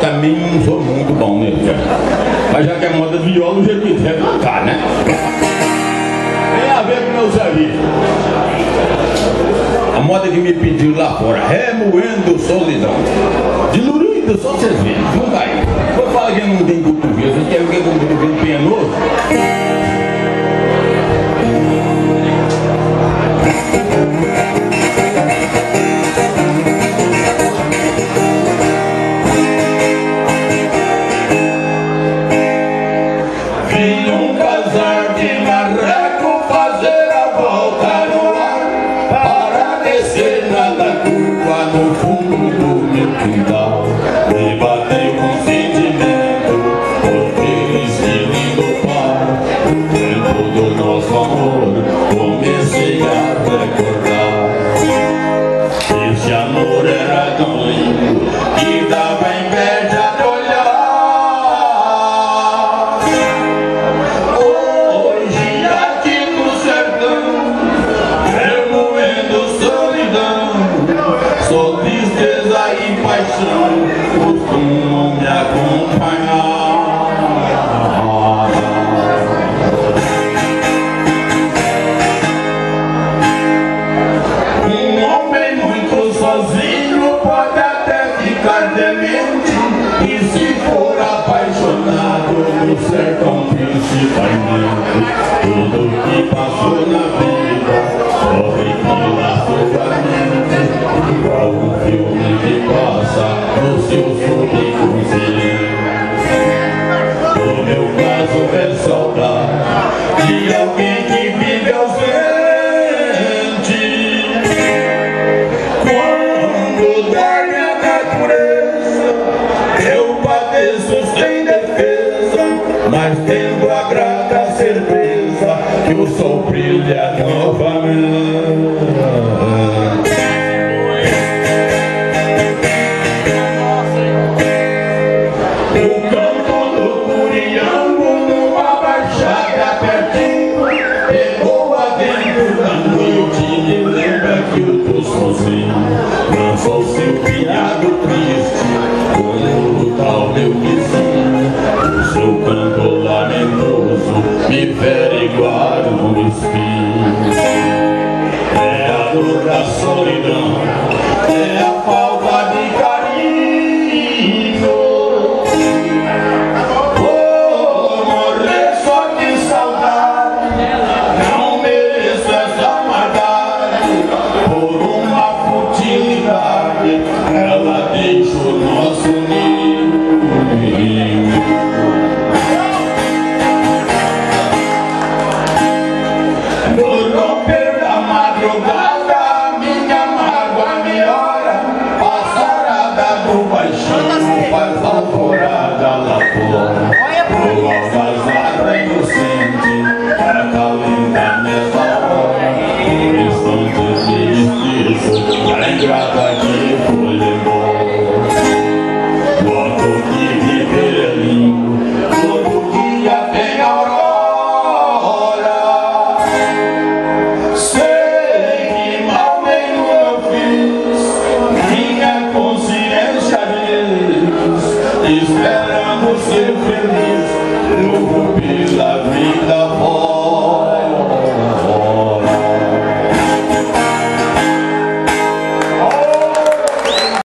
também não sou muito bom, né? Mas já que é moda de viola, o jeito que é tocar, né? Tem a ver com meu serviço. A moda que me pediu lá fora, remoendo solidão. Diluído, só verem, não vai. Eu falo que não tem cotovelo, no fundo do meu quintal. Me bateu com sentimento por ter esse lindo par O tempo do nosso amor E se for apaixonado no sertão principalmente Tudo que passou na vida mas tendo a grata certeza que o sol brilha novamente. O campo do Curiango, numa baixada pertinho, ecoa dentro da noite, me lembra que eu tô sozinho. Não sou seu piado triste, como o tal meu solidão, é a falta alvazada inocente acalenta